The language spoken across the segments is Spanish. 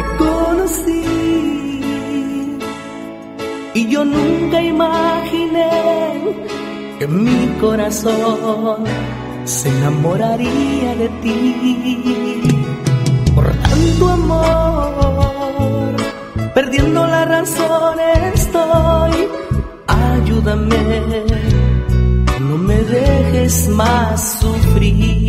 te conocí y yo nunca imaginé que mi corazón se enamoraría de ti. Por tanto amor, perdiendo la razón estoy. Ayúdame, no me dejes más sufrir.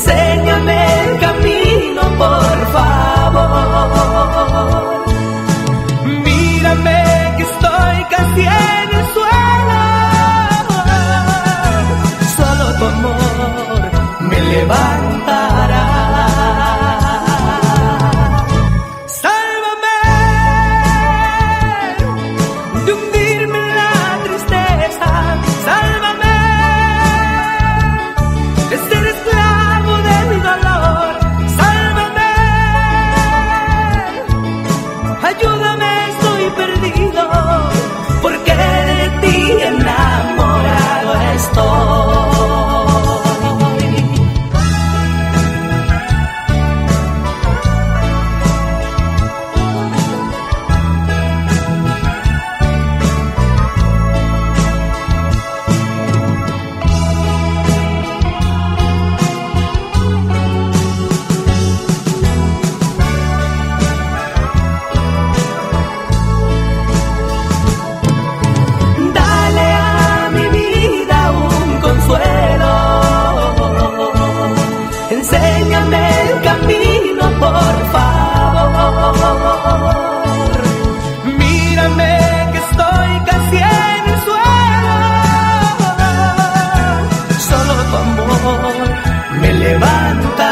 enséñame el camino, por favor. Mírame que estoy casi en el suelo, solo tu amor me levanta. enséñame el camino, por favor. Mírame que estoy casi en el suelo. Solo tu amor me levanta.